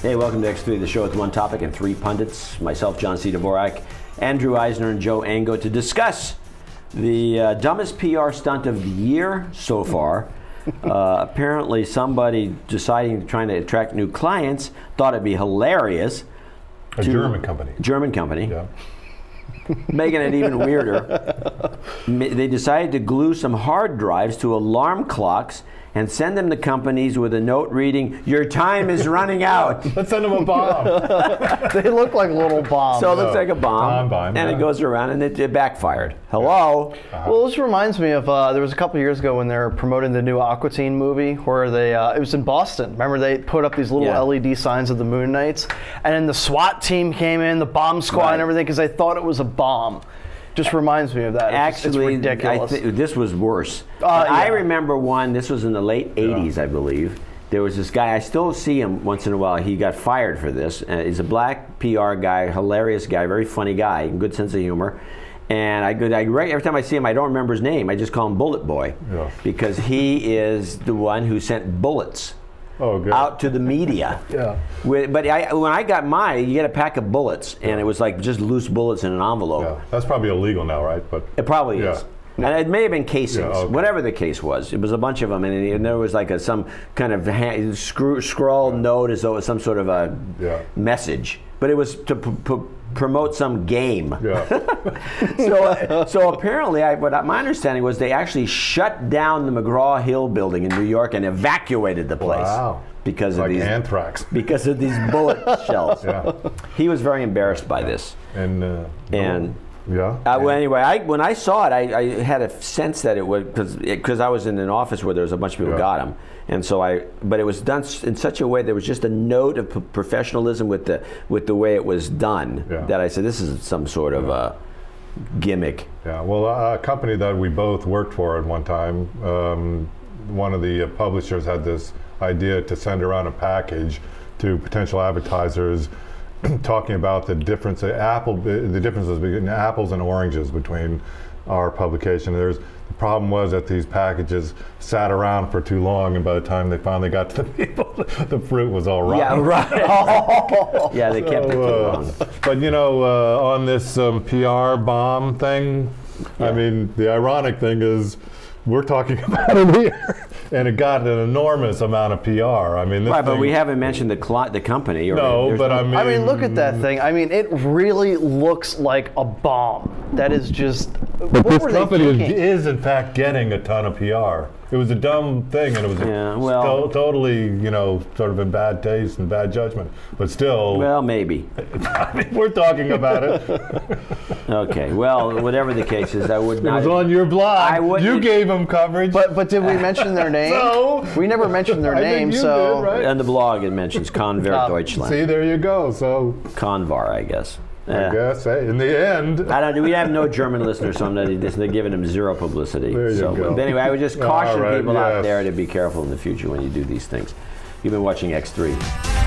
Hey, welcome to X3, the show with one topic and three pundits. Myself, John C. Dvorak, Andrew Eisner, and Joe Engo to discuss the uh, dumbest PR stunt of the year so far. uh, apparently, somebody deciding trying to attract new clients thought it'd be hilarious. A German company. German company, Yeah. making it even weirder. Ma- they decided to glue some hard drives to alarm clocks and send them to companies with a note reading, "Your time is running out." Let's send them a bomb. They look like little bombs. So it looks like a bomb, Time bomb, and it goes around, and it, it backfired. Hello. well, this reminds me of uh, there was a couple years ago when they were promoting the new Aqua Teen movie, where they uh, it was in Boston. Remember they put up these little Yeah. LED signs of the Mooninites, and then the SWAT team came in, the bomb squad Right. and everything, because they thought it was a bomb. Just reminds me of that. Actually, it's ridiculous. I thi- this was worse. Uh, I remember one. This was in the late '80s, I believe. There was this guy. I still see him once in a while. He got fired for this. Uh, he's a black PR guy, hilarious guy, very funny guy, good sense of humor. And I, could- I right- every time I see him, I don't remember his name. I just call him Bullet Boy Yeah. because he is the one who sent bullets Oh, good. out to the media. Yeah. With, but I, when I got mine, you get a pack of bullets, and it was like just loose bullets in an envelope. Yeah. That's probably illegal now, right? But It probably Yeah. is. And it may have been casings, Yeah, okay. whatever the case was. It was a bunch of them, and, and there was like a, some kind of ha- screw, scrawled note as though it was some sort of a Yeah. message. But it was to p- p- promote some game. yeah. so, so apparently, I, what my understanding was they actually shut down the McGraw Hill building in New York and evacuated the place Wow. because of these anthrax. because of these bullet shells. Yeah. He was very embarrassed by this. And uh, And yeah. Uh, well, anyway, I, when I saw it, I, I had a sense that it would because I was in an office where there was a bunch of people Yeah. got them, and so I. But it was done in such a way there was just a note of p- professionalism with the with the way it was done Yeah. that I said this is some sort of a gimmick. Yeah, well, a a company that we both worked for at one time, um, one of the uh, publishers had this idea to send around a package to potential advertisers, talking about the difference, the apple, the differences between apples and oranges between our publication. There's the problem was that these packages sat around for too long, and by the time they finally got to the people, the fruit was all rotten. Yeah, right. yeah, they kept it too Uh, long. But you know, uh, on this um, PR bomb thing, I mean, the ironic thing is, we're talking about it here, and it got an enormous amount of PR. I mean, this Right, but we haven't mentioned the cli- the company. Or No, there's but I mean, I mean, look at that thing. I mean, it really looks like a bomb. That is just. But what this company is, is, in fact, getting a ton of PR. It was a dumb thing, and it was Yeah, well- to- totally, you know, sort of in bad taste and bad judgment. But still, Well, maybe. we're talking about it. Okay. Well, whatever the case is, I would It not. was on your blog. I wouldn't- you gave them coverage. But but did we mention their name? no, we never mentioned their I think name. you so did, right? on the blog, it mentions Convar Uh, Deutschland. See, there you go. So Convar, I guess. I Eh. guess hey, in the end, I don't. We have no German listeners, so I'm not, they're giving them zero publicity. There you so, go. But anyway, I would just caution right, people out there to be careful in the future when you do these things. You've been watching X3.